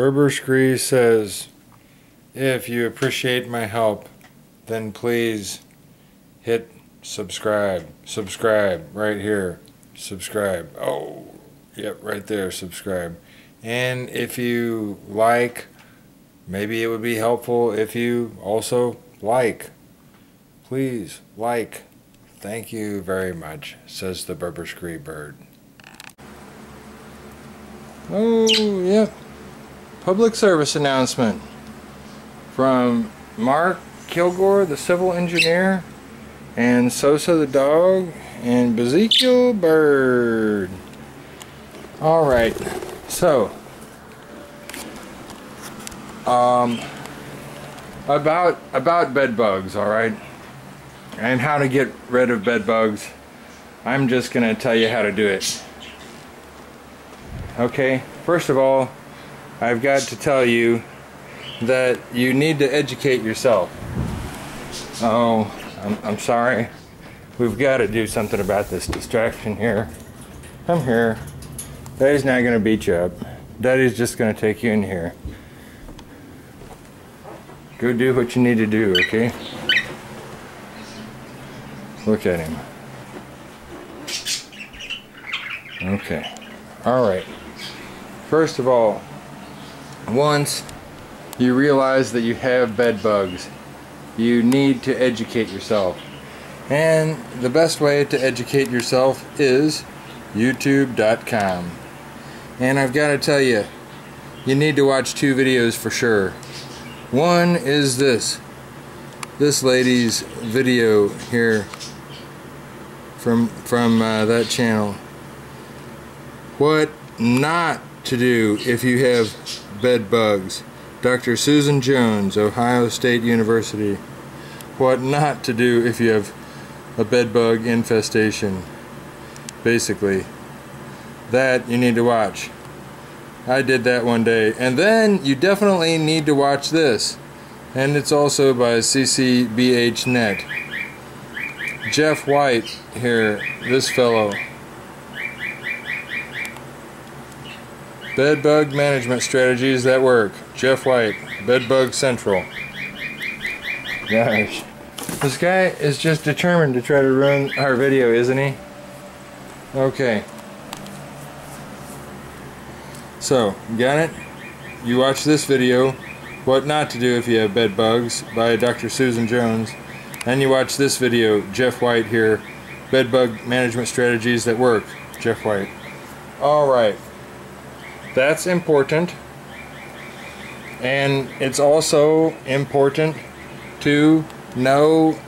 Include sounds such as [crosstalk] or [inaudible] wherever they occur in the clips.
Berber Scree says, if you appreciate my help, then please hit subscribe. Subscribe right here. Subscribe. Oh, yep, right there. Subscribe. And if you like, maybe it would be helpful if you also like. Please like. Thank you very much, says the Berber Scree bird. Oh, yep. Public service announcement from Mark Kilgore, the civil engineer, and Sosa the dog, and Bezekiel Bird. Alright, so, um, about, about bed bugs, alright, and how to get rid of bed bugs, I'm just going to tell you how to do it. Okay, first of all, I've got to tell you that you need to educate yourself. Oh, I'm, I'm sorry. We've got to do something about this distraction here. Come here. Daddy's not going to beat you up. Daddy's just going to take you in here. Go do what you need to do, okay? Look at him. Okay. All right. First of all, once you realize that you have bed bugs, you need to educate yourself. And the best way to educate yourself is youtube.com. And I've got to tell you, you need to watch two videos for sure. One is this. This lady's video here from from uh, that channel. What not to do if you have bed bugs. Dr. Susan Jones, Ohio State University. What not to do if you have a bed bug infestation. Basically. That you need to watch. I did that one day. And then you definitely need to watch this. And it's also by CCBH Net. Jeff White here, this fellow. Bedbug management strategies that work. Jeff White, Bed Bug Central. Gosh. This guy is just determined to try to ruin our video, isn't he? Okay. So, got it? You watch this video, What Not to Do If You Have Bed Bugs by Dr. Susan Jones. And you watch this video, Jeff White here, Bed Bug Management Strategies That Work, Jeff White. Alright. That's important. And it's also important to know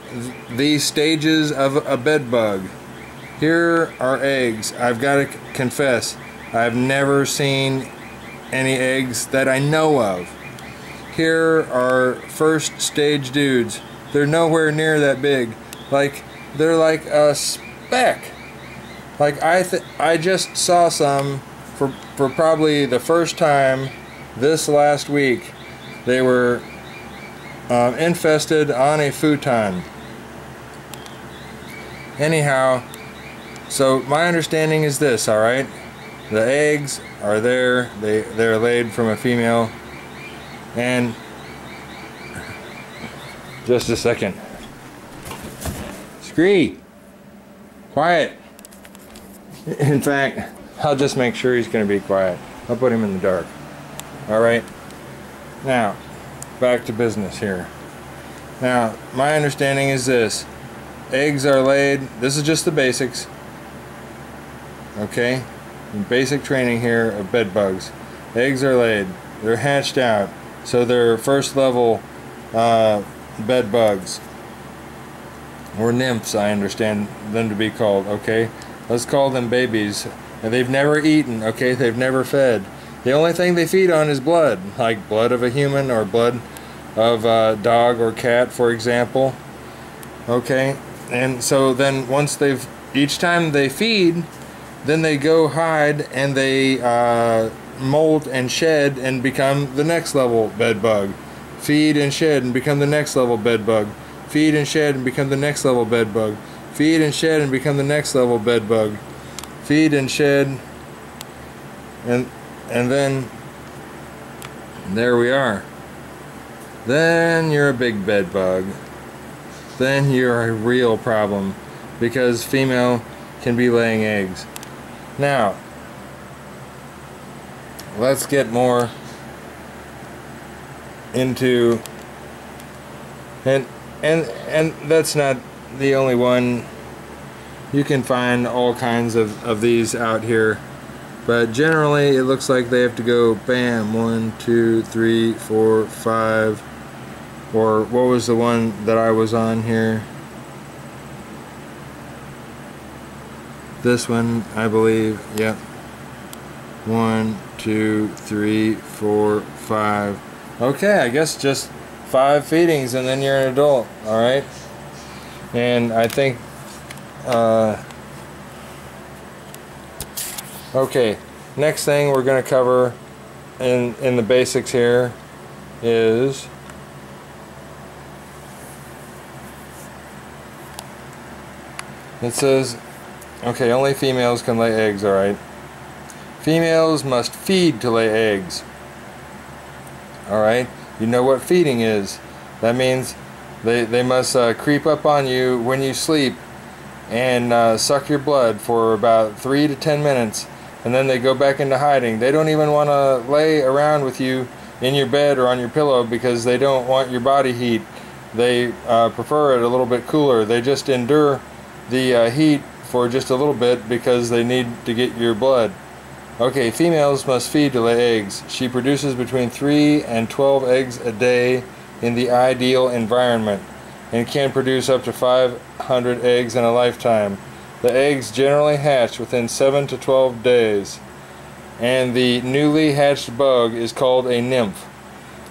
the stages of a bed bug. Here are eggs. I've got to confess, I've never seen any eggs that I know of. Here are first stage dudes. They're nowhere near that big. Like, they're like a speck. Like, I, I just saw some for, for probably the first time this last week. They were um, infested on a futon. Anyhow, so my understanding is this, all right? The eggs are there. They they're laid from a female, and [laughs] just a second. Scree, quiet. [laughs] In fact, I'll just make sure he's going to be quiet. I'll put him in the dark. All right. Now, back to business here. Now, my understanding is this. Eggs are laid. This is just the basics. Okay? Basic training here of bed bugs. Eggs are laid. They're hatched out. So they're first level uh, bed bugs. Or nymphs, I understand them to be called. Okay? Let's call them babies. And they've never eaten. Okay? They've never fed. The only thing they feed on is blood. Like blood of a human or blood of a dog or cat, for example. Okay? And so then once they've, each time they feed, then they go hide and they uh, molt and shed and become the next level bed bug. Feed and shed and become the next level bed bug. Feed and shed and become the next level bed bug. Feed and shed and become the next level bed bug. Feed and shed and and then there we are. Then you're a big bed bug. Then you're a real problem because female can be laying eggs. Now, let's get more into and and and that's not the only one you can find all kinds of, of these out here but generally it looks like they have to go bam one two three four five or what was the one that I was on here? This one I believe yep. One two three four five. Okay I guess just five feedings and then you're an adult all right? And I think uh, okay next thing we're going to cover in in the basics here is it says okay only females can lay eggs all right? Females must feed to lay eggs all right? You know what feeding is. That means they, they must uh, creep up on you when you sleep and uh, suck your blood for about three to ten minutes and then they go back into hiding. They don't even want to lay around with you in your bed or on your pillow because they don't want your body heat. They uh, prefer it a little bit cooler. They just endure the uh, heat for just a little bit because they need to get your blood. Okay females must feed to lay eggs. She produces between 3 and 12 eggs a day in the ideal environment and can produce up to 500 eggs in a lifetime. The eggs generally hatch within 7 to 12 days, and the newly hatched bug is called a nymph.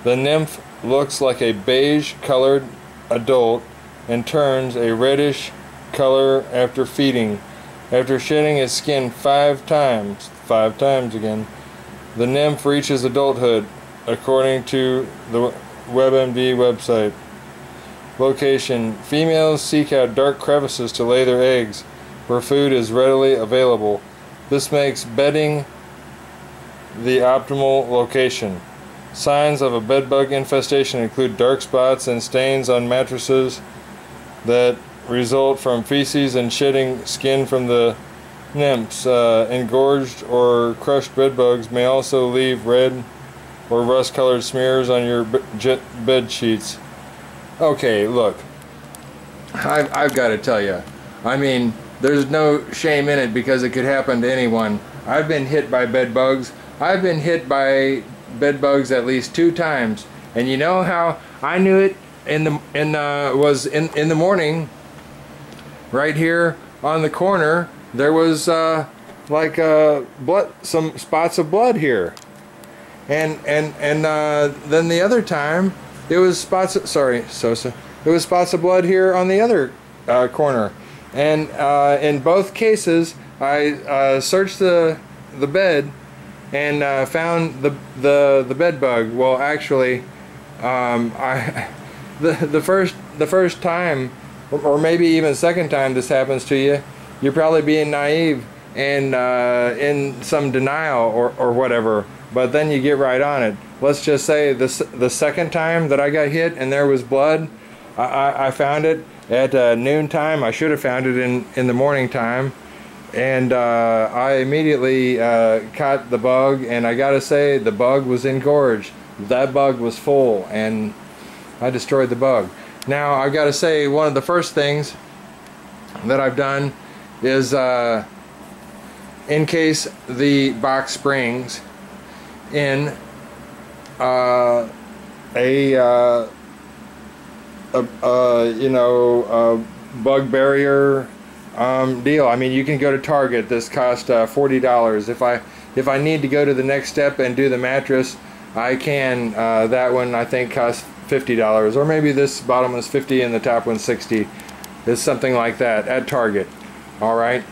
The nymph looks like a beige colored adult and turns a reddish color after feeding. After shedding its skin five times, five times again, the nymph reaches adulthood, according to the WebMD website. Location Females seek out dark crevices to lay their eggs where food is readily available. This makes bedding the optimal location. Signs of a bedbug infestation include dark spots and stains on mattresses that result from feces and shedding skin from the nymphs. Uh, engorged or crushed bedbugs may also leave red or rust colored smears on your bed sheets. Okay, look, I've, I've got to tell you, I mean, there's no shame in it because it could happen to anyone. I've been hit by bed bugs. I've been hit by bed bugs at least two times. And you know how I knew it in the in uh, was in in the morning. Right here on the corner, there was uh, like uh, blood, some spots of blood here and and and uh, then the other time it was spots. Of, sorry, Sosa. It was spots of blood here on the other uh, corner, and uh, in both cases, I uh, searched the the bed and uh, found the the the bed bug. Well, actually, um, [laughs] I the the first the first time, or maybe even second time this happens to you, you're probably being naive and uh, in some denial or or whatever but then you get right on it. Let's just say the, the second time that I got hit and there was blood, I, I found it at uh, noon time. I should have found it in, in the morning time. And uh, I immediately uh, caught the bug, and I gotta say, the bug was engorged. That bug was full, and I destroyed the bug. Now, I gotta say, one of the first things that I've done is uh, encase the box springs, in uh, a, uh, a, you know a bug barrier um, deal. I mean, you can go to Target. This cost uh, forty dollars. If I if I need to go to the next step and do the mattress, I can. Uh, that one I think costs fifty dollars, or maybe this bottom one's fifty and the top one's sixty. It's something like that at Target. All right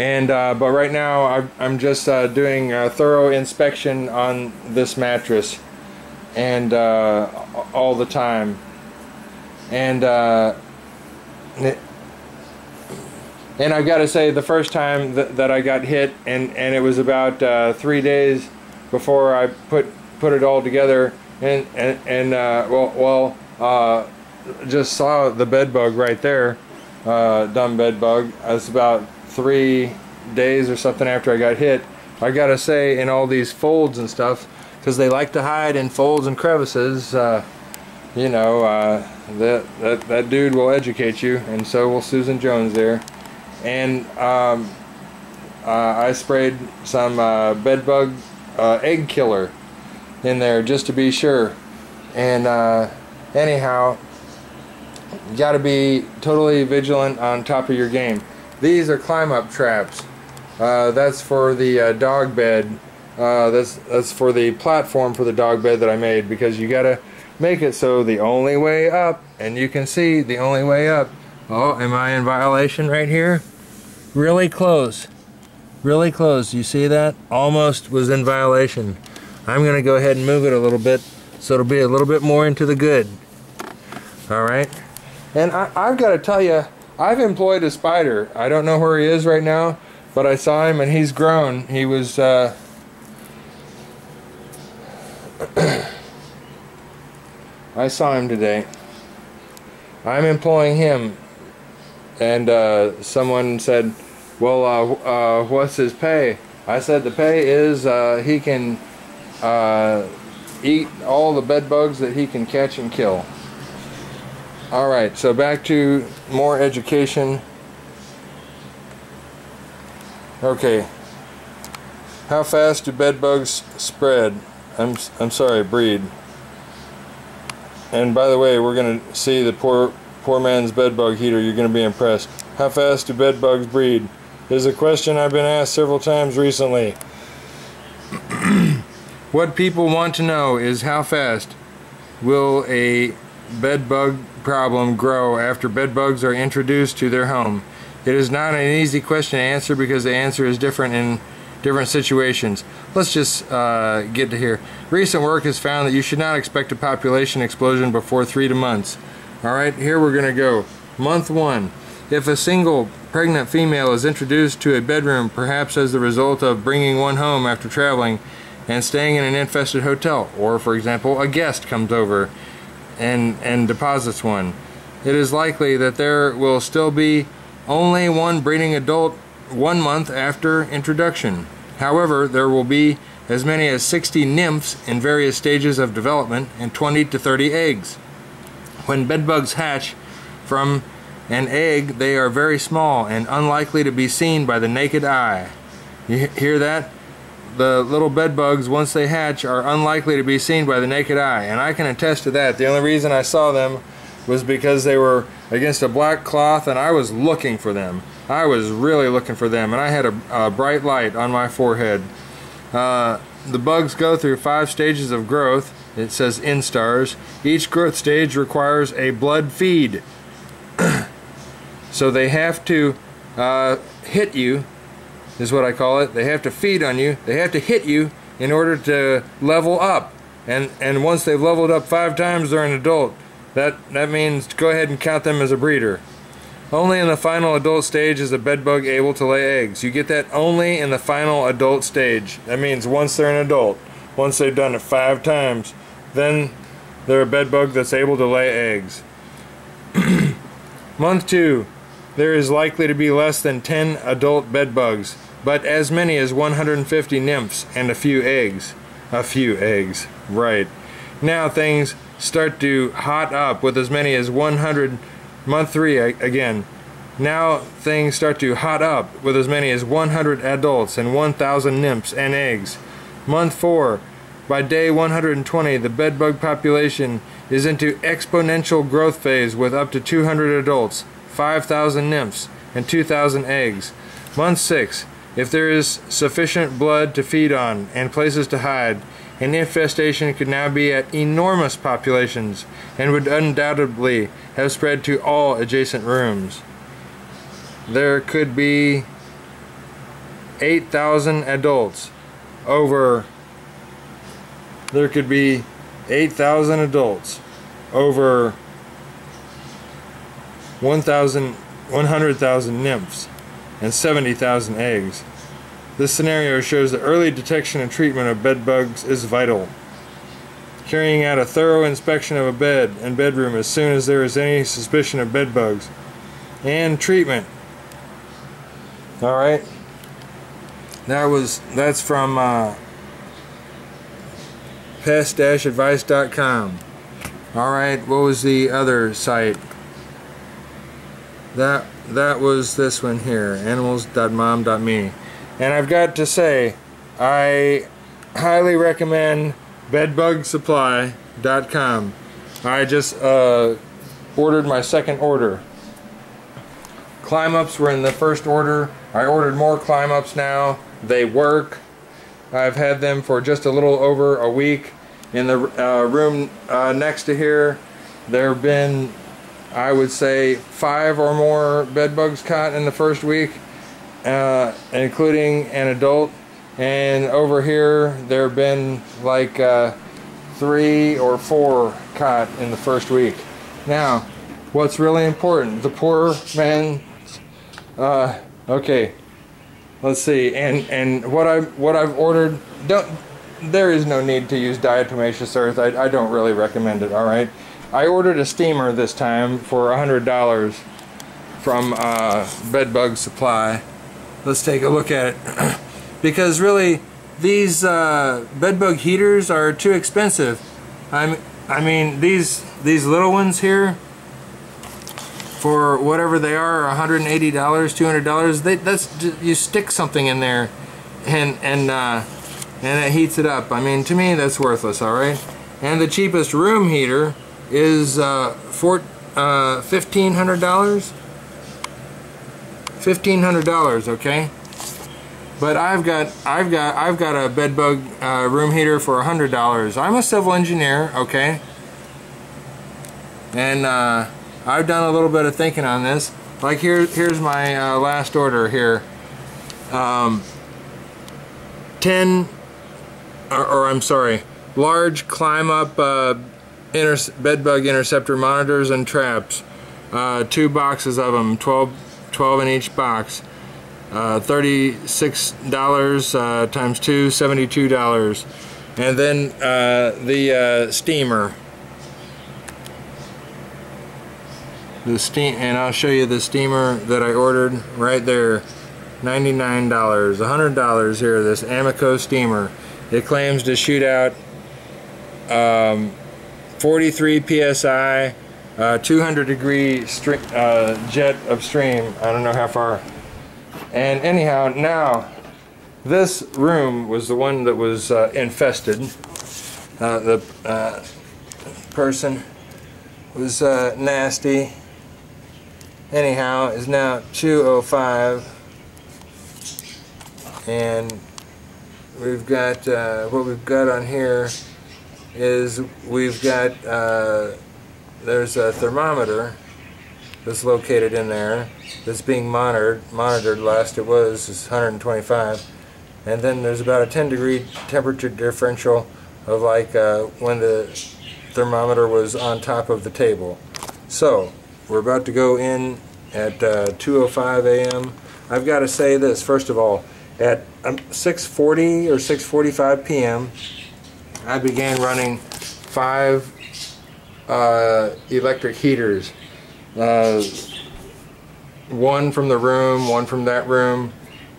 and uh, but right now i am just uh, doing a thorough inspection on this mattress and uh, all the time and uh, and I've got to say the first time that, that I got hit and and it was about uh, three days before I put put it all together and and, and well well just saw the bed bug right there, uh, dumb bed bug. It's about three days or something after I got hit. I gotta say, in all these folds and stuff, because they like to hide in folds and crevices. Uh, you know, uh, that, that that dude will educate you, and so will Susan Jones there. And um, uh, I sprayed some uh, bed bug uh, egg killer in there just to be sure. And uh, anyhow, you got to be totally vigilant on top of your game. These are climb up traps. Uh, that's for the uh, dog bed. Uh, that's that's for the platform for the dog bed that I made because you got to make it so the only way up, and you can see the only way up. Oh, am I in violation right here? Really close. Really close. You see that? Almost was in violation. I'm to go ahead and move it a little bit so it'll be a little bit more into the good. All right. And I, I've got to tell you, I've employed a spider. I don't know where he is right now, but I saw him and he's grown. He was. Uh, [clears throat] I saw him today. I'm employing him. And uh, someone said, Well, uh, uh, what's his pay? I said, The pay is uh, he can uh, eat all the bed bugs that he can catch and kill. Alright, so back to more education. Okay. How fast do bed bugs spread? I'm, I'm sorry, breed. And by the way, we're going to see the poor poor man's bed bug heater. You're going to be impressed. How fast do bed bugs breed? Is a question I've been asked several times recently. [clears throat] what people want to know is how fast will a bed bug problem grow after bed bugs are introduced to their home? It is not an easy question to answer because the answer is different in different situations. Let's just uh, get to here. Recent work has found that you should not expect a population explosion before three to months. All right, here we're going to go. Month one. If a single pregnant female is introduced to a bedroom, perhaps as the result of bringing one home after traveling and staying in an infested hotel, or for example, a guest comes over and, and deposits one, it is likely that there will still be only one breeding adult one month after introduction. However, there will be as many as 60 nymphs in various stages of development and 20 to 30 eggs. When bedbugs hatch from an egg, they are very small and unlikely to be seen by the naked eye. You hear that? The little bed bugs, once they hatch, are unlikely to be seen by the naked eye, and I can attest to that. The only reason I saw them was because they were against a black cloth and I was looking for them. I was really looking for them and I had a, a bright light on my forehead. Uh, the bugs go through five stages of growth. It says instars. Each growth stage requires a blood feed. [clears throat] so they have to uh, hit you, is what I call it. They have to feed on you. They have to hit you in order to level up. And, and once they've leveled up five times, they're an adult. That, that means go ahead and count them as a breeder. Only in the final adult stage is a bedbug able to lay eggs. You get that only in the final adult stage. That means once they're an adult, once they've done it five times, then they're a bedbug that's able to lay eggs. [clears throat] Month 2, there is likely to be less than 10 adult bedbugs, but as many as 150 nymphs and a few eggs. A few eggs, right. Now things start to hot up with as many as 100 month 3 again now things start to hot up with as many as 100 adults and 1000 nymphs and eggs month 4 by day 120 the bedbug population is into exponential growth phase with up to 200 adults 5000 nymphs and 2000 eggs month 6 if there is sufficient blood to feed on and places to hide an infestation could now be at enormous populations and would undoubtedly have spread to all adjacent rooms. There could be 8,000 adults over there could be 8,000 adults over 1,000 100,000 nymphs and 70,000 eggs. This scenario shows that early detection and treatment of bed bugs is vital. carrying out a thorough inspection of a bed and bedroom as soon as there is any suspicion of bed bugs, and treatment. All right. That was that's from uh, pest-advice.com. All right. What was the other site? That that was this one here, animals.mom.me. And I've got to say, I highly recommend bedbugsupply.com. I just uh, ordered my second order. Climb ups were in the first order. I ordered more climb ups now. They work. I've had them for just a little over a week. In the uh, room uh, next to here, there have been, I would say, five or more bed bugs caught in the first week, uh, including an adult. And over here, there have been like uh, three or four caught in the first week. Now, what's really important, the poor man, uh, okay, let's see, and, and what, I, what I've ordered, don't, there is no need to use diatomaceous earth. I, I don't really recommend it, alright? I ordered a steamer this time for $100 from uh, Bedbug Supply. Let's take a look at it. [clears throat] because really, these uh, bedbug heaters are too expensive. I'm, I mean, these these little ones here, for whatever they are, $180, $200, they, that's you stick something in there and, and uh, and it heats it up. I mean, to me, that's worthless, all right? And the cheapest room heater is uh, for, uh, $1,500. $1,500, okay? But I've got, I've got, I've got a bedbug uh, room heater for $100. I'm a civil engineer, okay? And uh, I've done a little bit of thinking on this. Like here, here's my uh, last order here. Um, 10 or, or I'm sorry, large climb up uh, bedbug interceptor monitors and traps. Uh, two boxes of them, 12, 12 in each box. Uh, $36 uh, times two, $72. And then uh, the uh, steamer. The steam, and I'll show you the steamer that I ordered right there. $99, $100 here, this Amoco steamer. It claims to shoot out um, 43 psi, uh, 200 degree uh, jet of stream. I don't know how far. And anyhow, now this room was the one that was uh, infested. Uh, the uh, person was uh, nasty. Anyhow, is now 205 and we've got what we've got on here is we've got uh, there's a thermometer that's located in there that's being monitored monitored last it was is 125 and then there's about a 10 degree temperature differential of like uh, when the thermometer was on top of the table so we're about to go in at uh, 2:05 a.m. I've got to say this first of all at um, 6.40 or 6.45 p.m., I began running five uh, electric heaters. Uh, one from the room, one from that room,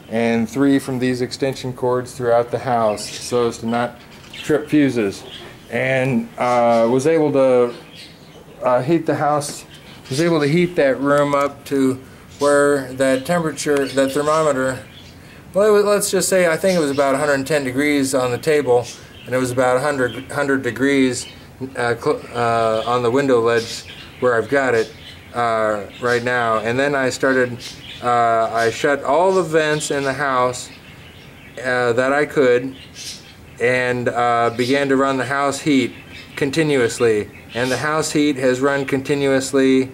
and three from these extension cords throughout the house so as to not trip fuses. And uh, was able to uh, heat the house, was able to heat that room up to where that temperature, that thermometer well, was, let's just say I think it was about 110 degrees on the table, and it was about 100, 100 degrees uh, uh, on the window ledge where I've got it uh, right now. And then I started, uh, I shut all the vents in the house uh, that I could, and uh, began to run the house heat continuously. And the house heat has run continuously.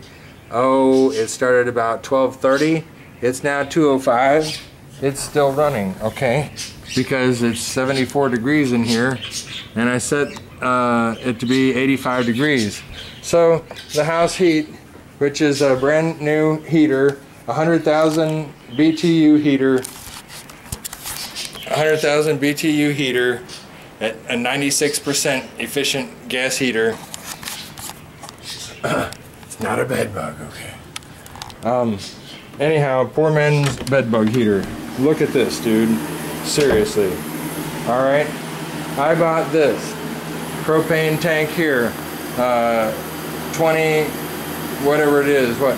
Oh, it started about 12:30. It's now 2:05 it's still running, okay? Because it's 74 degrees in here, and I set uh, it to be 85 degrees. So the house heat, which is a brand new heater, 100,000 BTU heater, 100,000 BTU heater, at a 96% efficient gas heater. it's not a bed bug, okay. Um, anyhow, poor man's bed bug heater. Look at this, dude. Seriously. All right. I bought this propane tank here. Uh, 20, whatever it is, what?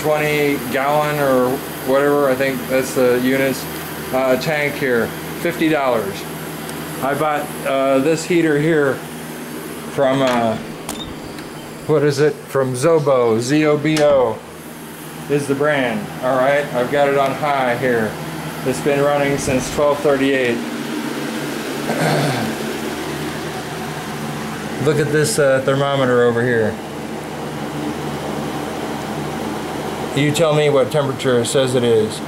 20 gallon or whatever, I think that's the units, uh, tank here. $50. I bought uh, this heater here from, uh, what is it? From Zobo, Z-O-B-O is the brand. All right, I've got it on high here. It's been running since 1238. [clears throat] Look at this uh, thermometer over here. You tell me what temperature it says it is.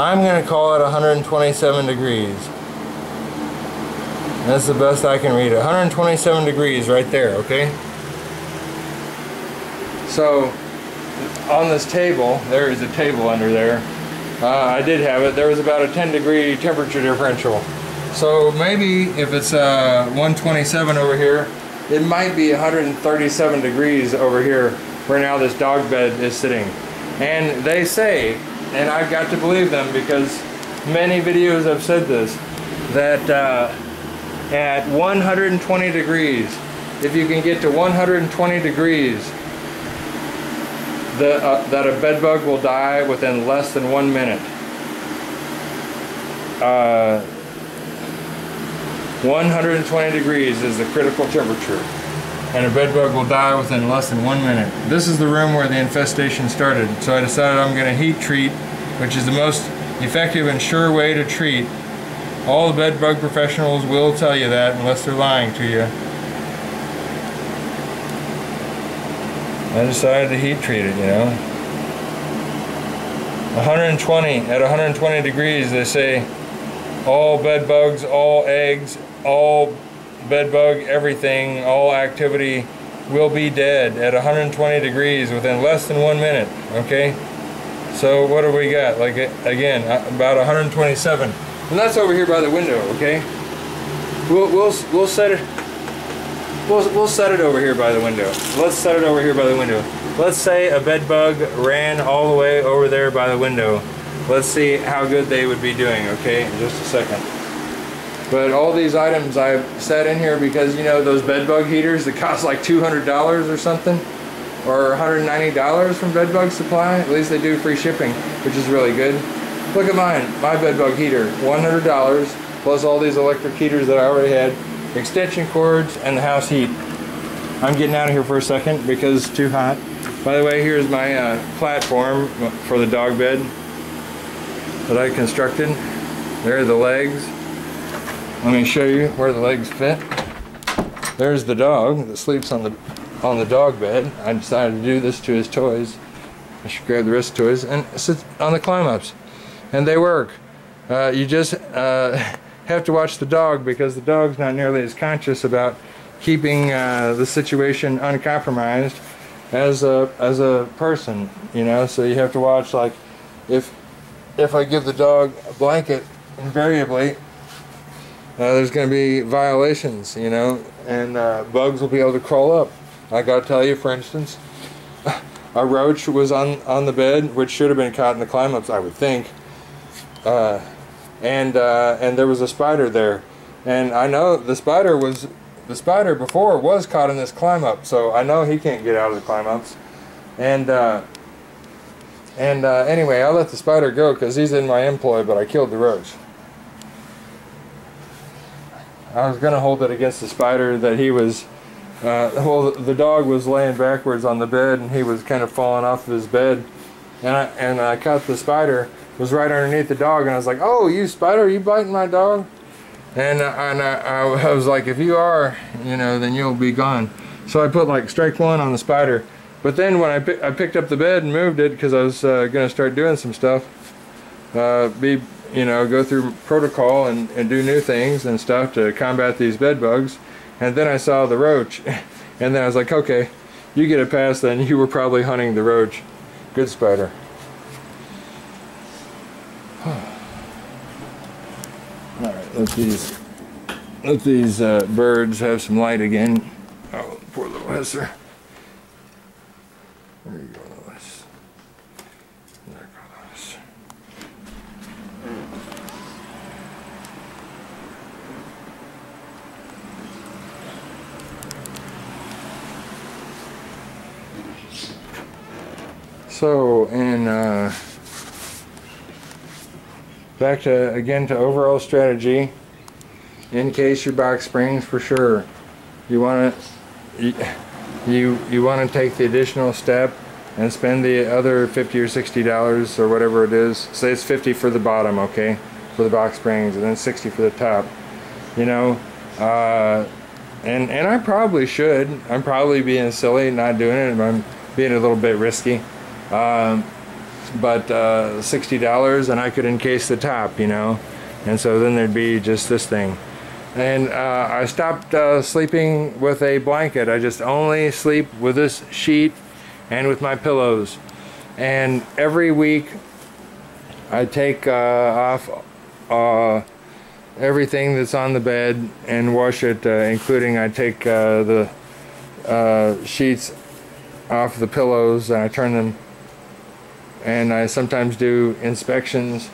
I'm going to call it 127 degrees. That's the best I can read it. 127 degrees right there, okay? So, on this table, there is a table under there. Uh, I did have it. There was about a 10 degree temperature differential. So maybe if it's uh, 127 over here, it might be 137 degrees over here where now this dog bed is sitting. And they say, and I've got to believe them because many videos have said this, that uh, at 120 degrees, if you can get to 120 degrees, the, uh, that a bed bug will die within less than one minute. Uh, 120 degrees is the critical temperature and a bed bug will die within less than one minute. This is the room where the infestation started, so I decided I'm going to heat treat, which is the most effective and sure way to treat. All the bed bug professionals will tell you that unless they're lying to you. I decided to heat treat it, you know. 120, at 120 degrees they say all bed bugs, all eggs, all bed bug, everything, all activity will be dead at 120 degrees within less than one minute, okay? So what do we got? Like, again, uh, about 127. And that's over here by the window, okay? We'll, we'll, we'll set it, we'll, we'll set it over here by the window. Let's set it over here by the window. Let's say a bed bug ran all the way over there by the window. Let's see how good they would be doing, okay? In just a second. But all these items I've set in here because, you know, those bed bug heaters that cost like $200 or something, or $190 from Bedbug Supply. At least they do free shipping, which is really good. Look at mine, my bedbug heater, $100 plus all these electric heaters that I already had, extension cords, and the house heat. I'm getting out of here for a second because it's too hot. By the way, here's my uh, platform for the dog bed that I constructed. There are the legs. Let me show you where the legs fit. There's the dog that sleeps on the on the dog bed. I decided to do this to his toys. I should grab the rest of toys and sit on the climb ups. And they work. Uh, you just uh, [laughs] have to watch the dog because the dog's not nearly as conscious about keeping uh, the situation uncompromised as a as a person, you know. So you have to watch like if if I give the dog a blanket invariably uh, there's going to be violations, you know, and uh, bugs will be able to crawl up. I got to tell you, for instance, [laughs] a roach was on on the bed, which should have been caught in the climb ups, I would think. Uh, and uh, and there was a spider there, and I know the spider was the spider before was caught in this climb up, so I know he can't get out of the climb ups. And uh, and uh, anyway, I let the spider go because he's in my employ, but I killed the roach. I was going to hold it against the spider that he was, uh, well, the dog was laying backwards on the bed and he was kind of falling off of his bed. And I, and I caught the spider, was right underneath the dog, and I was like, oh, you spider, are you biting my dog? And, uh, and I, I was like, if you are, you know, then you'll be gone. So I put like strike one on the spider. But then when I, I picked up the bed and moved it because I was uh, going to start doing some stuff, uh, be you know, go through protocol and, and do new things and stuff to combat these bed bugs. And then I saw the roach, [laughs] and then I was like, okay, you get a pass then. You were probably hunting the roach. Good spider. [sighs] Alright, let these let these uh, birds have some light again. Oh, poor little Hesser. There you go, Lois. There you go, Lois. So, in uh, back to again to overall strategy. Encase your box springs, for sure, you want to you you want to take the additional step and spend the other 50 or 60 dollars or whatever it is. Say it's 50 for the bottom, okay, for the box springs, and then 60 for the top. You know, uh, and and I probably should. I'm probably being silly, not doing it. I'm being a little bit risky. Um, but uh, $60 and I could encase the top, you know. And so then there'd be just this thing. And uh, I stopped uh, sleeping with a blanket. I just only sleep with this sheet and with my pillows. And every week I take uh, off uh, everything that's on the bed and wash it, uh, including I take the sheets off the pillows and I turn them and I sometimes do inspections.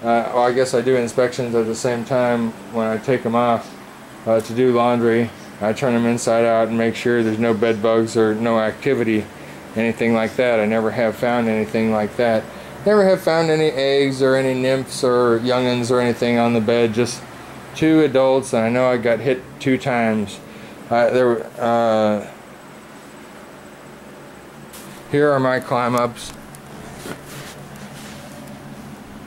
Uh, well, I guess I do inspections at the same time when I take them off uh, to do laundry. I turn them inside out and make sure there's no bed bugs or no activity, anything like that. I never have found anything like that. Never have found any eggs or any nymphs or youngins or anything on the bed. Just two adults, and I know I got hit two times. Uh, there, here are my climb ups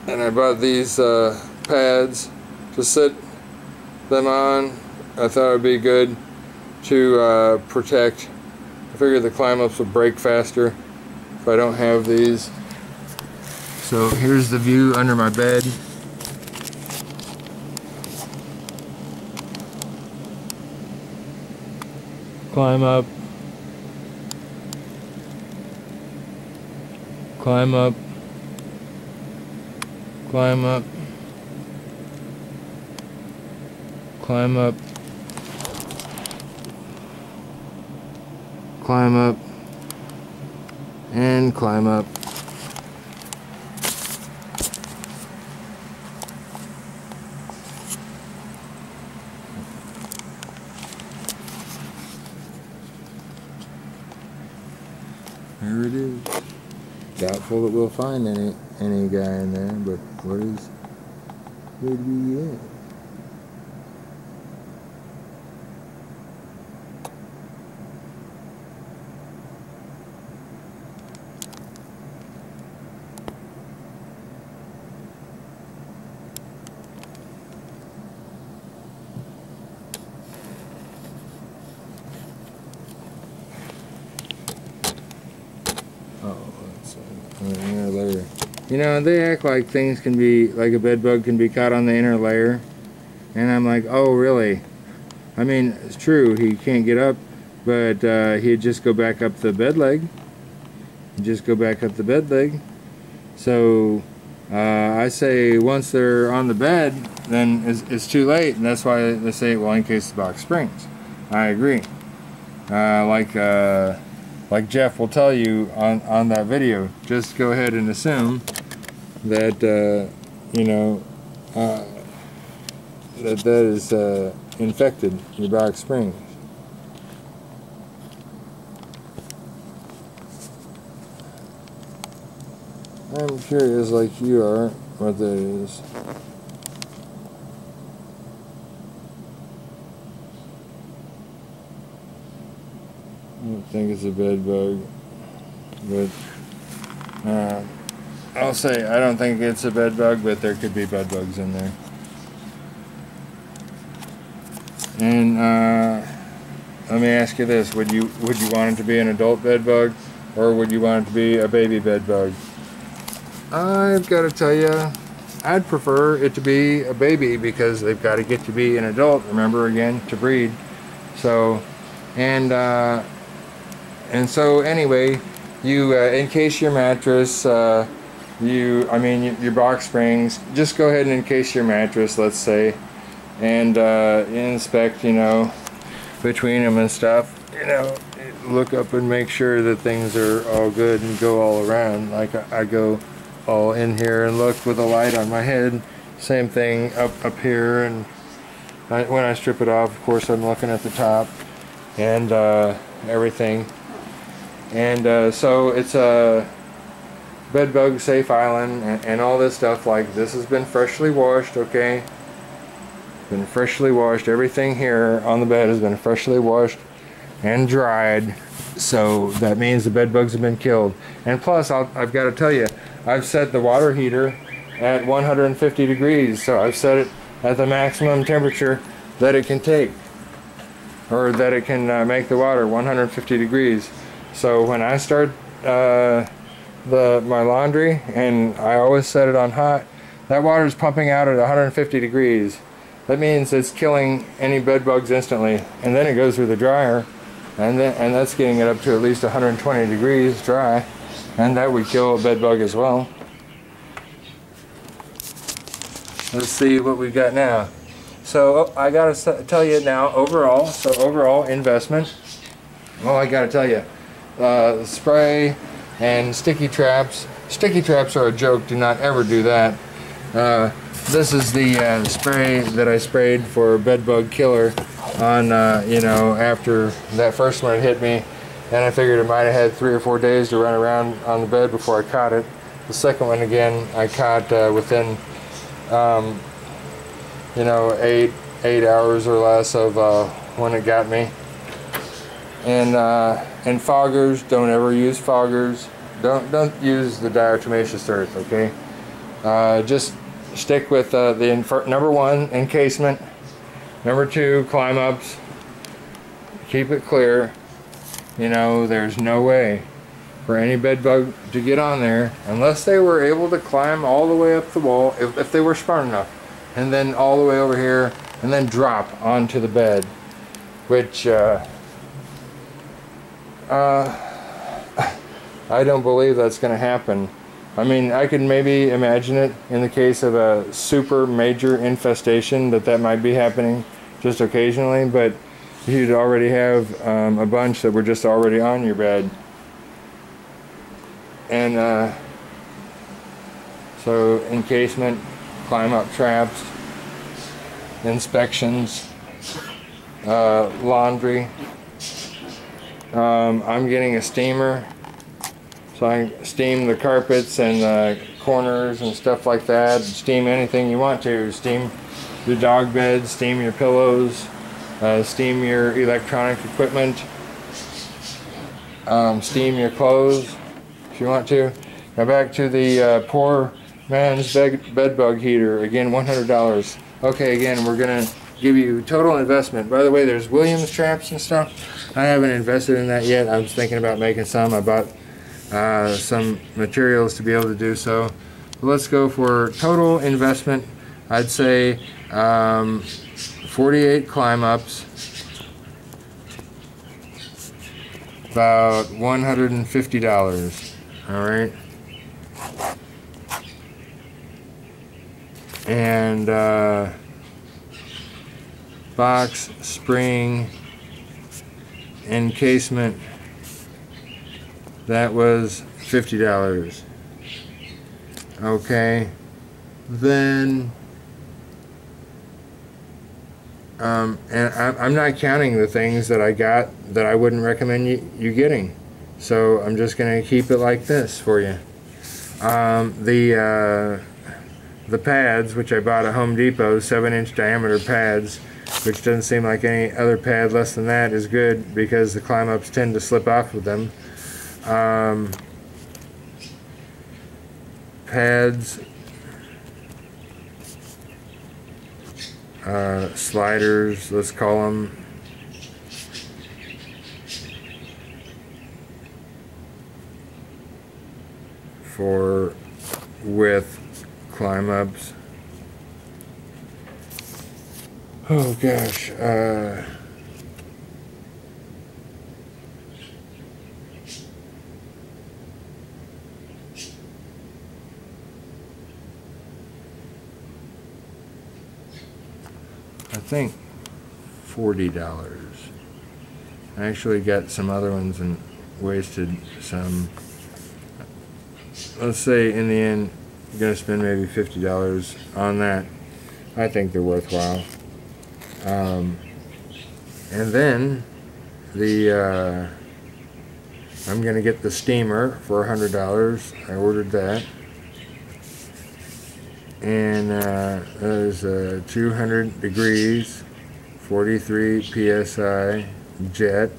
and I bought these uh, pads to sit them on. I thought it would be good to uh, protect. I figured the climb ups would break faster if I don't have these. So here's the view under my bed. Climb up. Climb up climb up, climb up, climb up, and climb up. There it is. Doubtful that we'll find any any guy in there, but what is do we get? Oh, let's see. Inner layer. You know, they act like things can be, like a bed bug can be caught on the inner layer. And I'm like, oh, really? I mean, it's true, he can't get up, but uh, he'd just go back up the bed leg. Just go back up the bed leg. So uh, I say once they're on the bed, then it's, it's, too late, and that's why they say, well, encase the box springs. I agree. Uh, like uh, like Jeff will tell you on, on that video, just go ahead and assume that, uh, you know, uh, that that is uh, infected, your box springs. I'm curious like you are what that is. I don't think it's a bed bug, but uh, I'll say I don't think it's a bed bug, but there could be bed bugs in there. And uh, let me ask you this: Would you would you want it to be an adult bed bug, or would you want it to be a baby bed bug? I've got to tell you, I'd prefer it to be a baby because they've got to get to be an adult, remember again, to breed. So, and, uh, and so anyway, you uh, encase your mattress, uh, you, I mean, your box springs, just go ahead and encase your mattress, let's say, and uh, inspect, you know, between them and stuff, you know, look up and make sure that things are all good and go all around. Like I, I go all in here and look with a light on my head. Same thing up up here and I, when I strip it off, of course, I'm looking at the top and uh, everything. And uh, so it's a bed bug safe island and, and all this stuff like this has been freshly washed, okay? Been freshly washed. Everything here on the bed has been freshly washed and dried. So that means the bed bugs have been killed. And plus, i have got to tell you, I've set the water heater at 150 degrees. So I've set it at the maximum temperature that it can take. Or that it can uh, make the water 150 degrees. So when I start uh, the my laundry, and I always set it on hot, that water is pumping out at 150 degrees. That means it's killing any bed bugs instantly. And then it goes through the dryer and then, and that's getting it up to at least 120 degrees dry and that would kill a bed bug as well let's see what we've got now so oh, I gotta tell you now overall so overall investment well I gotta tell you uh, spray and sticky traps sticky traps are a joke do not ever do that uh, this is the uh, spray that I sprayed for bed bug killer on, uh, you know, after that first one hit me. And I figured it might have had three or four days to run around on the bed before I caught it. The second one, again, I caught uh, within, um, you know, eight eight hours or less of uh, when it got me. And uh, and foggers, don't ever use foggers. Don't don't use the diatomaceous earth, okay? Uh, just stick with uh, the number one encasement Number two, climb ups. Keep it clear. You know, there's no way for any bed bug to get on there unless they were able to climb all the way up the wall, if, if they were smart enough, and then all the way over here, and then drop onto the bed, which, uh, uh, I don't believe that's going to happen. I mean, I could maybe imagine it in the case of a super major infestation that that might be happening just occasionally, but you'd already have um, a bunch that were just already on your bed. And uh, so encasement, climb up traps, inspections, uh, laundry. Um, I'm getting a steamer, so I steam the carpets and the corners and stuff like that. Steam anything you want to. Steam your dog bed, steam your pillows, uh, steam your electronic equipment, um, steam your clothes if you want to. Now back to the uh, poor man's bed, bed bug heater. Again, $100. Okay, again, we're going to give you total investment. By the way, there's Williams traps and stuff. I haven't invested in that yet. I was thinking about making some. I bought uh, some materials to be able to do so. Let's go for total investment. I'd say um, 48 climb ups. About $150. All right. And uh, box, spring, encasement. That was $50. Okay. Then um, and I'm not counting the things that I got that I wouldn't recommend you, you getting. So I'm just going to keep it like this for you. Um, the uh, the pads, which I bought at Home Depot, 7 inch diameter pads, which doesn't seem like any other pad less than that is good because the climb ups tend to slip off with them. Um, pads uh, sliders, let's call them. For with climb ups. Oh gosh, uh, I think forty dollars. I actually got some other ones and wasted some. Let's say in the end, you're gonna spend maybe fifty dollars on that. I think they're worthwhile. Um, and then the uh, I'm gonna get the steamer for a hundred dollars. I ordered that and uh, that is uh, 200 degrees 43 psi jet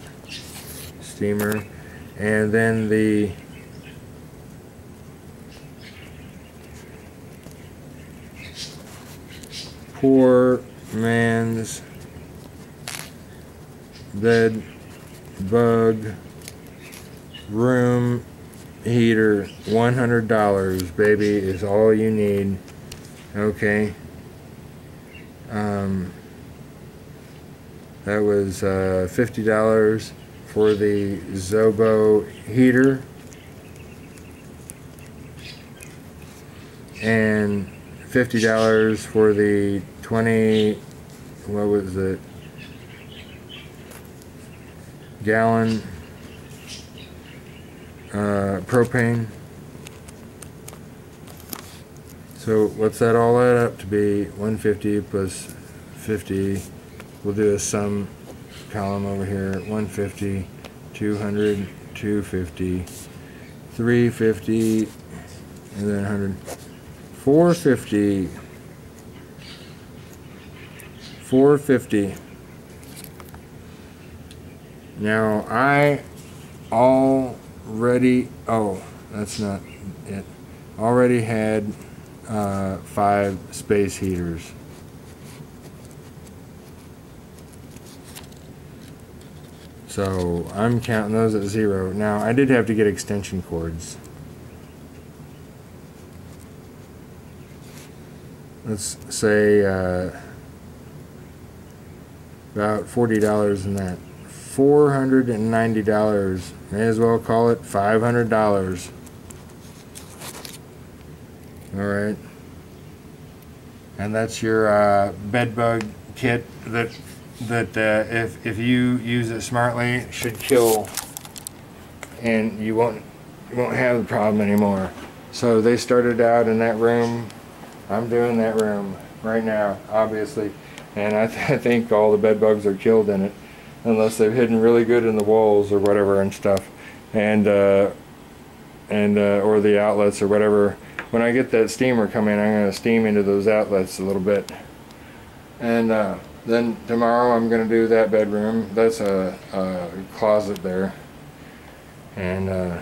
steamer and then the poor man's bed bug room heater $100 baby is all you need Okay. Um, that was uh, $50 for the Zobo heater. And $50 for the 20, what was it, gallon uh, propane. So what's that all add up to be? 150 plus 50. We'll do a sum column over here. 150, 200, 250, 350, and then 100. 450. 450. Now I already, oh, that's not it. Already had uh, five space heaters. So I'm counting those at zero. Now I did have to get extension cords. Let's say uh, about $40 in that. $490. May as well call it $500. All right. And that's your uh, bed bug kit that that uh, if if you use it smartly should kill, and you won't won't have the problem anymore. So they started out in that room. I'm doing that room right now, obviously, and I, th [laughs] I think all the bed bugs are killed in it, unless they've hidden really good in the walls or whatever and stuff, and uh, and uh, or the outlets or whatever when I get that steamer coming, I'm going to steam into those outlets a little bit. And uh, then tomorrow I'm going to do that bedroom. That's a, a closet there. And uh,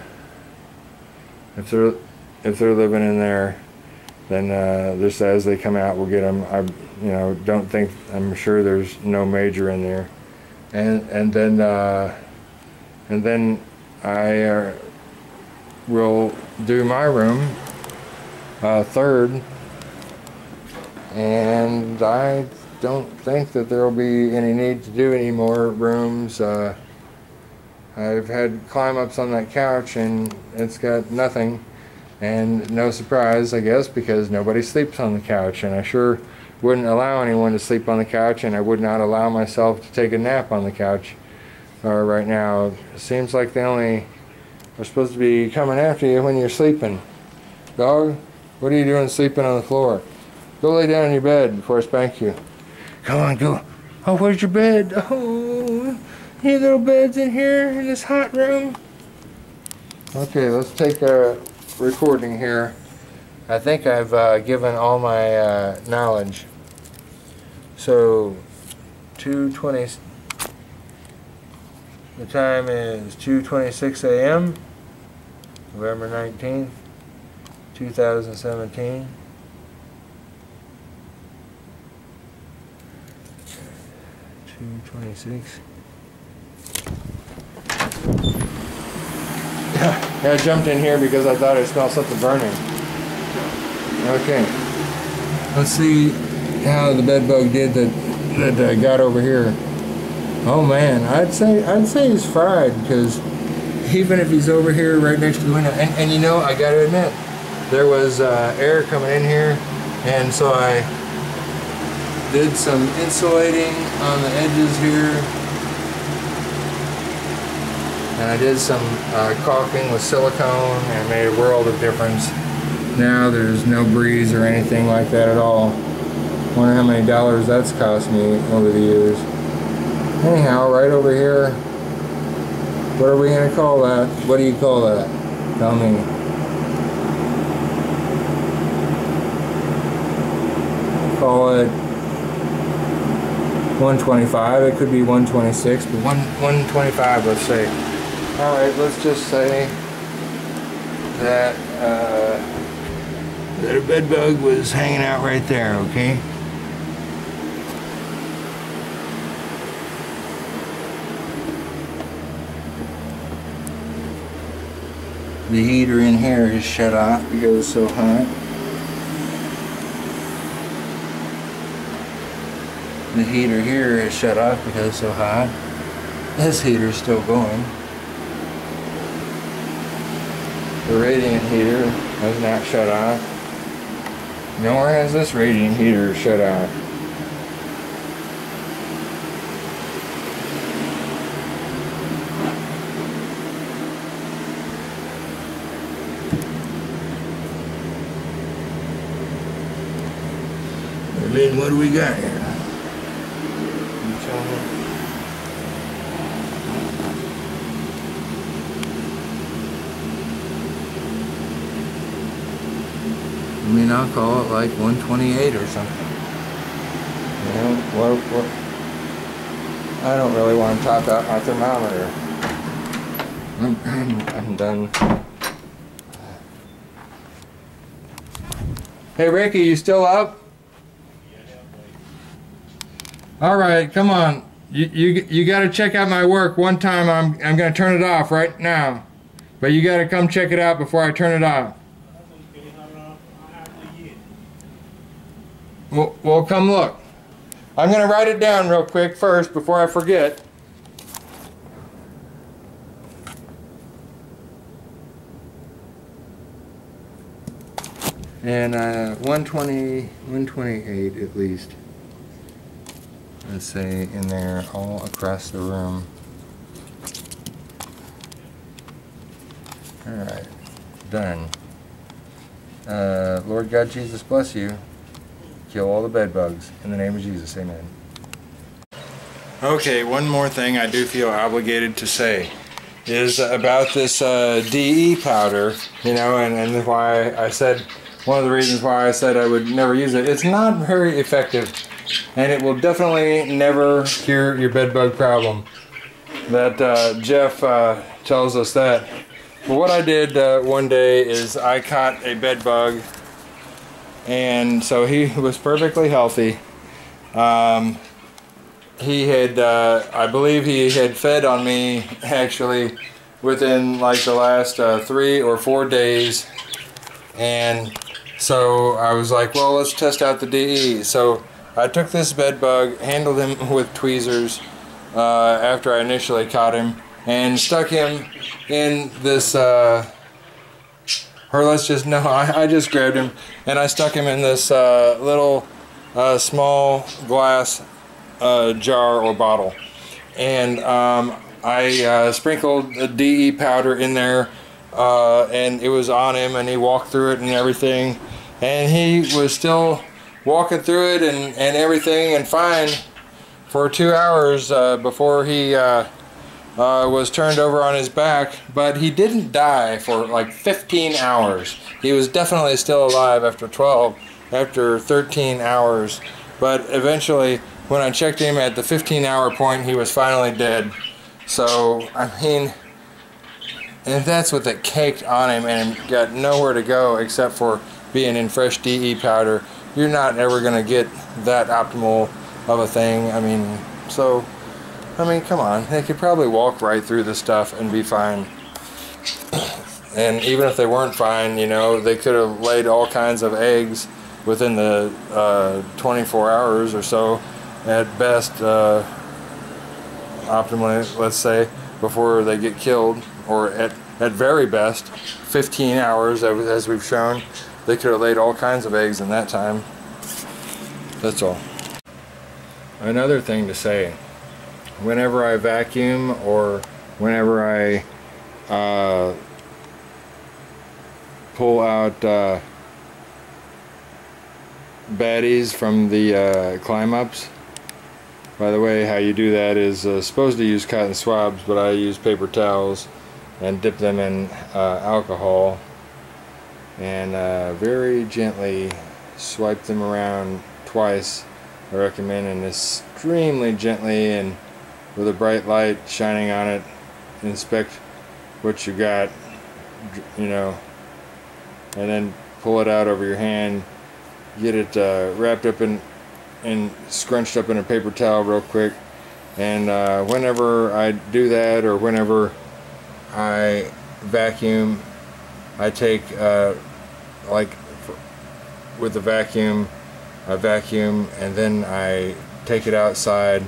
if they're if they're living in there, then uh, just as they come out, we'll get them. I you know don't think I'm sure there's no major in there. And and then uh, and then I uh, will do my room uh, third. And I don't think that there will be any need to do any more rooms. Uh, I've had climb ups on that couch and it's got nothing. And no surprise, I guess, because nobody sleeps on the couch. And I sure wouldn't allow anyone to sleep on the couch, and I would not allow myself to take a nap on the couch uh, right now. It seems like they only are supposed to be coming after you when you're sleeping. Dog? What are you doing sleeping on the floor? Go lay down in your bed before I spank you. Come on, go. Oh, where's your bed? Oh, any little beds in here in this hot room? Okay, let's take a recording here. I think I've uh, given all my uh, knowledge. So, 2.20, the time is 2.26 a.m., November 19th. 2017. Two twenty-six. Yeah, [laughs] I jumped in here because I thought I smelled something burning. Okay. let's see how the bed bug did that that I got over here. Oh man, I'd say I'd say he's fried because even if he's over here right next to the window, and, and you know I gotta admit, there was uh, air coming in here, and so I did some insulating on the edges here, and I did some uh, caulking with silicone, and it made a world of difference. Now there's no breeze or anything like that at all. Wonder how many dollars that's cost me over the years. Anyhow, right over here, what are we going to call that? What do you call that? Tell me. Call it 125. It could be 126, but one 125, let's say. All right, let's just say that uh, that a bed bug was hanging out right there. Okay. The heater in here is shut off because it's so hot. The heater here is shut off because it's so hot. This heater is still going. The radiant heater is not shut off. Nor has this radiant heater shut off. Mean, what do we got here? I'll call it like 128 or something. You know, what, what, I don't really want to top out my thermometer. [clears throat] I'm, done. Hey, Ricky, you still up? All right, come on. You you you got to check out my work one time. I'm I'm gonna turn it off right now, but you got to come check it out before I turn it off. Well, well, come look. I'm gonna write it down real quick first before I forget. And uh, 120, 128 at least let's say in there all across the room all right done uh, Lord God Jesus bless you kill all the bed bugs in the name of Jesus amen okay one more thing I do feel obligated to say is about this uh, DE powder you know and, and why I said one of the reasons why I said I would never use it it's not very effective and it will definitely never cure your bed bug problem. That uh, Jeff uh, tells us that. But what I did uh, one day is I caught a bed bug, and so he was perfectly healthy. Um, he had, uh, I believe he had fed on me actually within like the last uh, three or four days, and so I was like, well, let's test out the DE. So I took this bed bug, handled him [laughs] with tweezers uh, after I initially caught him, and stuck him in this, uh, or let's just, no, I, I, just grabbed him and I stuck him in this uh, little uh, small glass uh, jar or bottle. And um, I uh, sprinkled the DE powder in there and it was on him and he walked through it and everything. And he was still walking through it and, and everything and fine for two hours uh, before he uh, was turned over on his back, but he didn't die for like 15 hours. He was definitely still alive after 12, after 13 hours, but eventually when I checked him at the 15 hour point, he was finally dead. So, I mean, and that's what that caked on him and got nowhere to go except for being in fresh DE powder you're not ever going to get that optimal of a thing. I mean, so, I mean, come on. They could probably walk right through the stuff and be fine. and even if they weren't fine, you know, they could have laid all kinds of eggs within the uh, 24 hours or so at best uh, optimally let's say before they get killed or at, at very best 15 hours as we've shown they could have laid all kinds of eggs in that time that's all another thing to say whenever I vacuum or whenever I uh, pull out uh, baddies from the uh, climb ups. By the way, how you do that is uh, supposed to use cotton swabs, but I use paper towels and dip them in uh, alcohol and uh, very gently swipe them around twice. I recommend and extremely gently and with a bright light shining on it inspect what you got you know and then pull it out over your hand get it uh, wrapped up in and scrunched up in a paper towel real quick. And uh, whenever I do that or whenever I vacuum I take uh, like with the vacuum I vacuum and then I take it outside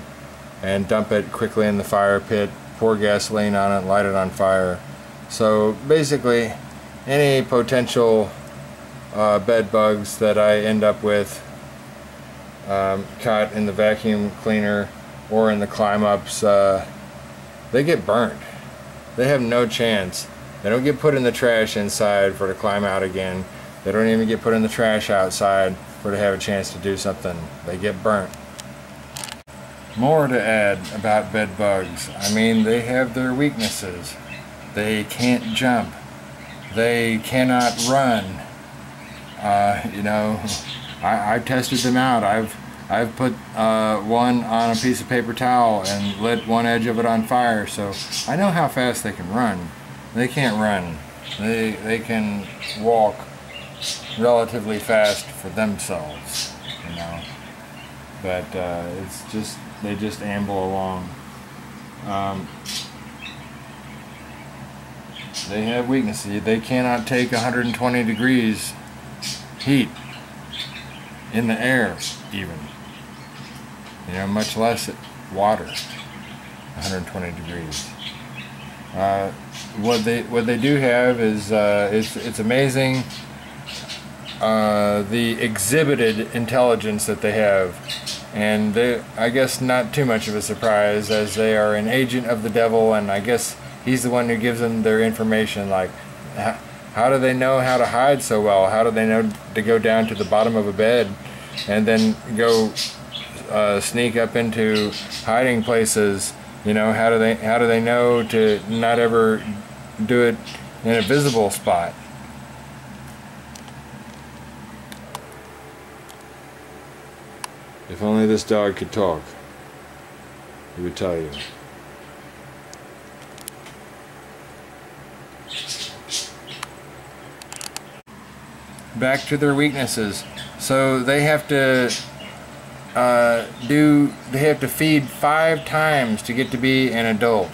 and dump it quickly in the fire pit pour gasoline on it light it on fire so basically any potential uh, bed bugs that I end up with um, caught in the vacuum cleaner or in the climb ups, uh, they get burned. They have no chance. They don't get put in the trash inside for to climb out again. They don't even get put in the trash outside for to have a chance to do something. They get burnt. More to add about bed bugs. I mean, they have their weaknesses. They can't jump. They cannot run. Uh, you know, I, I tested them out. I've I've put uh, one on a piece of paper towel and lit one edge of it on fire, so I know how fast they can run. They can't run. They they can walk relatively fast for themselves, you know. But uh, it's just they just amble along. Um, they have weaknesses. They cannot take 120 degrees heat in the air even you know much less water 120 degrees uh, what they what they do have is uh, it's it's amazing uh, the exhibited intelligence that they have and they I guess not too much of a surprise as they are an agent of the devil and I guess he's the one who gives them their information like how do they know how to hide so well? How do they know to go down to the bottom of a bed and then go uh, sneak up into hiding places? You know, how do they how do they know to not ever do it in a visible spot? If only this dog could talk, he would tell you. back to their weaknesses. So they have to uh, do, they have to feed five times to get to be an adult.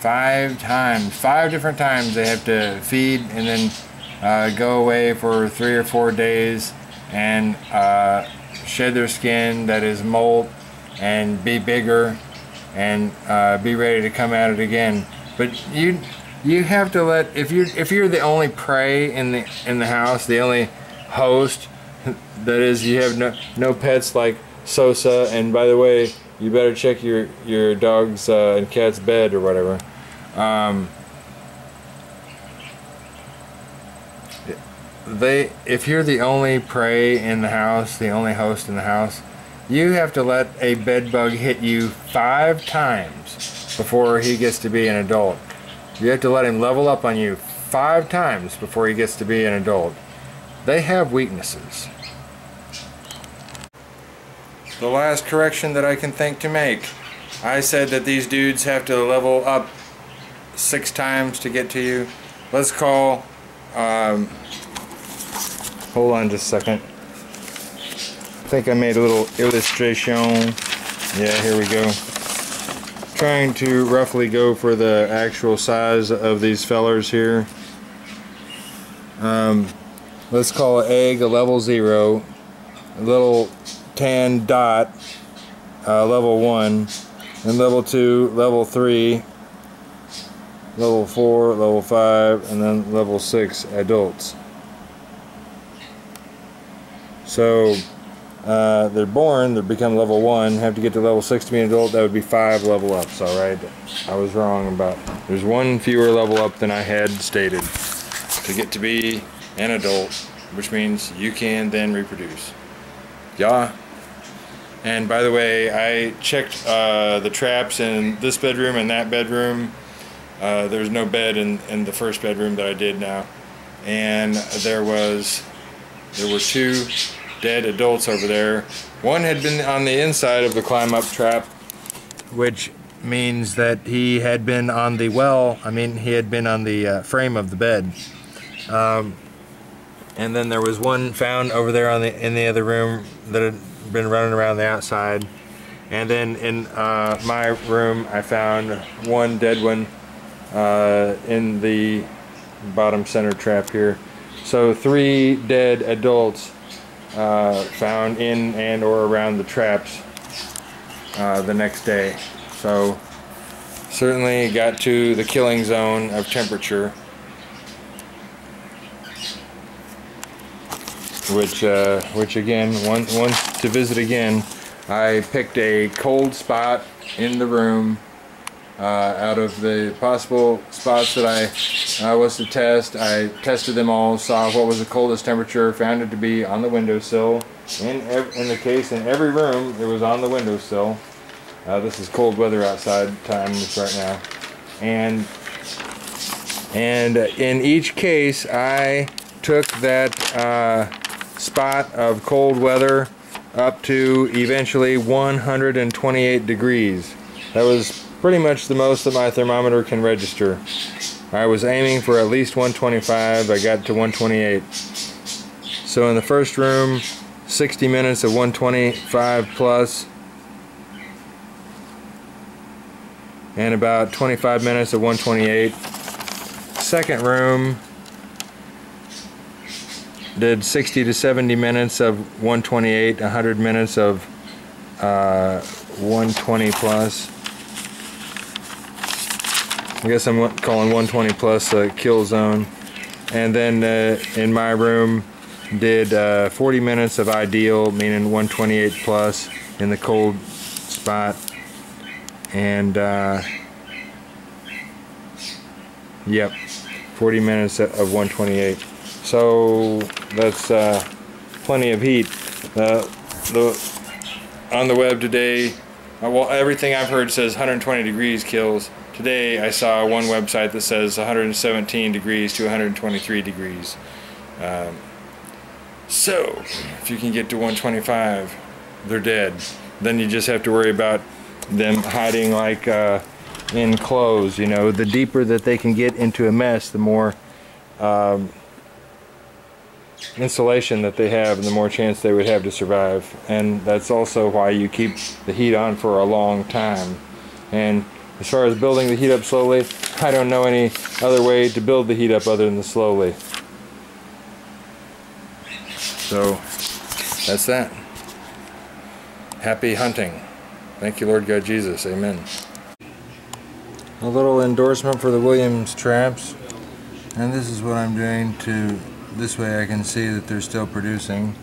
Five times, five different times they have to feed and then uh, go away for three or four days and uh, shed their skin that is molt and be bigger and uh, be ready to come at it again. But you you have to let if you if you're the only prey in the in the house, the only host, that is, you have no no pets like Sosa. And by the way, you better check your your dog's uh, and cat's bed or whatever. Um, they if you're the only prey in the house, the only host in the house, you have to let a bed bug hit you five times before he gets to be an adult. You have to let him level up on you five times before he gets to be an adult. They have weaknesses. The last correction that I can think to make. I said that these dudes have to level up six times to get to you. Let's call, um, hold on just a second. I think I made a little illustration. Yeah, here we go trying to roughly go for the actual size of these fellers here. Um, let's call an egg a level 0, a little tan dot uh, level 1, and level 2, level 3, level 4, level 5, and then level 6 adults. So uh, they're born, they become level 1, have to get to level 6 to be an adult, that would be 5 level ups, alright? I was wrong about, there's one fewer level up than I had stated to get to be an adult, which means you can then reproduce. Yeah. And by the way, I checked uh, the traps in this bedroom and that bedroom. Uh, there was no bed in, in the first bedroom that I did now. And there was, there were two dead adults over there. One had been on the inside of the climb up trap, which means that he had been on the well, I mean, he had been on the uh, frame of the bed. Um, and then there was one found over there on the in the other room that had been running around the outside. And then in uh, my room, I found one dead one uh, in the bottom center trap here. So three dead adults uh, found in and or around the traps uh, the next day. So certainly got to the killing zone of temperature. Which, uh, which again, once, once to visit again, I picked a cold spot in the room out of the possible spots that I uh, was to test, I tested them all, saw what was the coldest temperature, found it to be on the windowsill. In, in the case, in every room, it was on the windowsill. Uh, this is cold weather outside time right now. And, and in each case, I took that uh, spot of cold weather up to eventually 128 degrees. That was pretty much the most that my thermometer can register. I was aiming for at least 125, I got to 128. So in the first room, 60 minutes of 125 plus, and about 25 minutes of 128. Second room, did 60 to 70 minutes of 128, 100 minutes of uh, 120 plus. I guess I'm calling 120 plus a kill zone. And then uh, in my room, did uh, 40 minutes of ideal, meaning 128 plus in the cold spot. And uh, yep, 40 minutes of 128. So that's uh, plenty of heat. the on the web today, uh, well, everything I've heard says 120 degrees kills. Today I saw one website that says 117 degrees to 123 degrees. Um, so, if you can get to 125, they're dead. Then you just have to worry about them hiding like uh, in clothes. You know, the deeper that they can get into a mess, the more um, insulation that they have, and the more chance they would have to survive. And that's also why you keep the heat on for a long time. And as far as building the heat up slowly, I don't know any other way to build the heat up other than the slowly. So, that's that. Happy hunting. Thank you, Lord God Jesus. Amen. A little endorsement for the Williams traps. And this is what I'm doing to, this way I can see that they're still producing.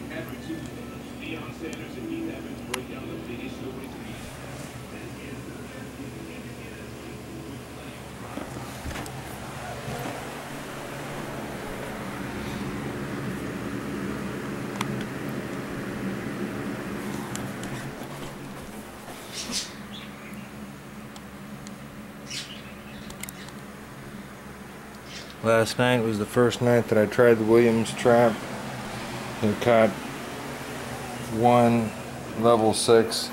Night was the first night that I tried the Williams trap. I caught one level 6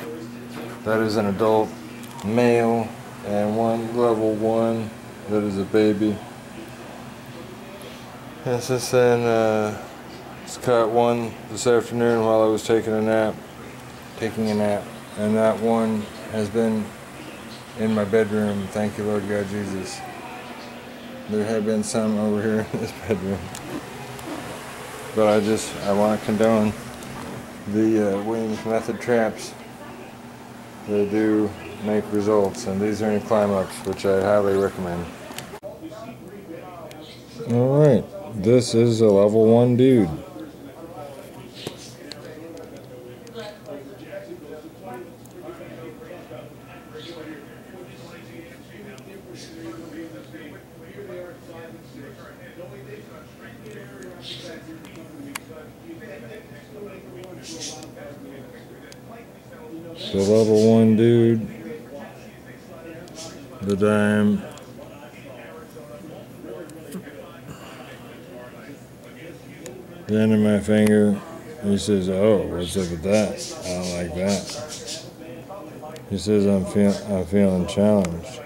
that is an adult male and one level 1 that is a baby. And since then, uh, just caught one this afternoon while I was taking a nap, taking a nap, and that one has been in my bedroom. Thank you, Lord God Jesus. There have been some over here in this bedroom. but I just I want to condone the uh, Williams method traps. They do make results, and these are in climb ups, which I highly recommend. All right, this is a level one dude. The level one dude the dime the end of my finger he says oh what's up with that? I don't like that. He says I'm feel I'm feeling challenged.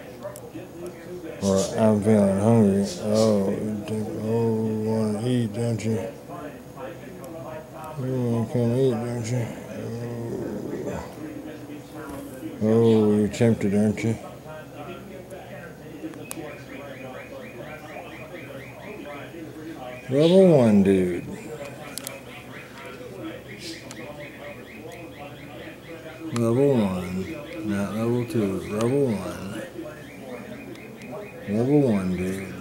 Or I'm feeling hungry. Oh oh you want to eat don't you? You want to come eat don't you? Oh, oh you're tempted aren't you? Level one, dude. Level one, not level two, level one. Level one, dude.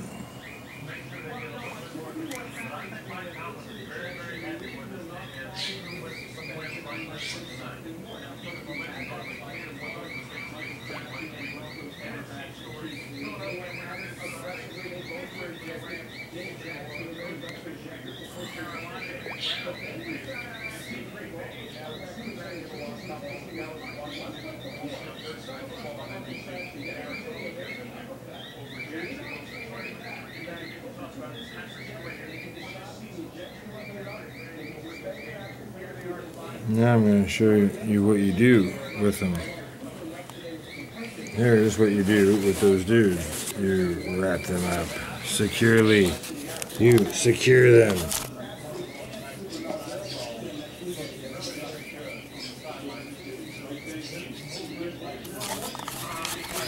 Now I'm going to show you what you do with them. Here's what you do with those dudes. You wrap them up securely. You secure them.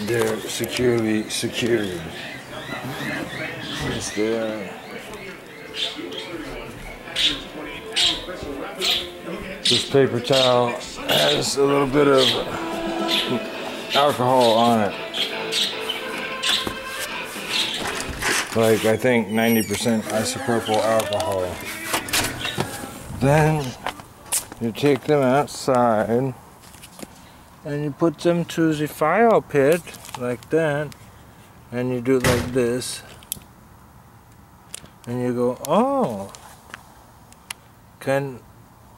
They're securely secured. Yes, they are. This paper towel has a little bit of alcohol on it. Like I think 90% isopropyl alcohol. Then you take them outside and you put them to the fire pit like that and you do it like this and you go oh can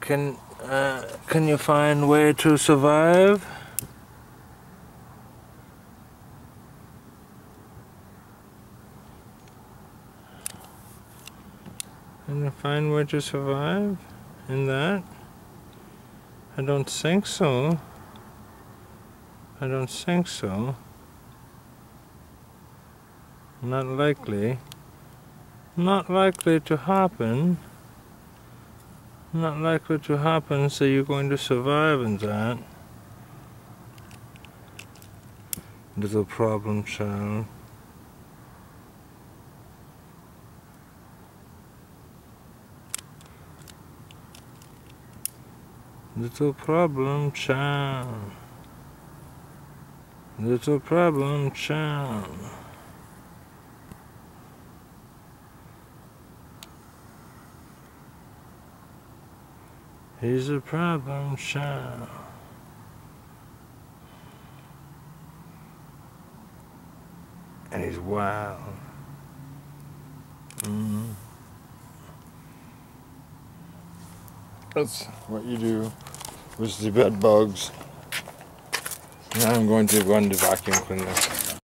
can uh, can you find way to survive? Can you find way to survive in that? I don't think so. I don't think so. Not likely. Not likely to happen. Not likely to happen, so you're going to survive in that. Little problem child. Little problem child. Little problem child. He's a problem child. And he's wild. Mm. That's what you do with the bed bugs. Now I'm going to run the vacuum cleaner.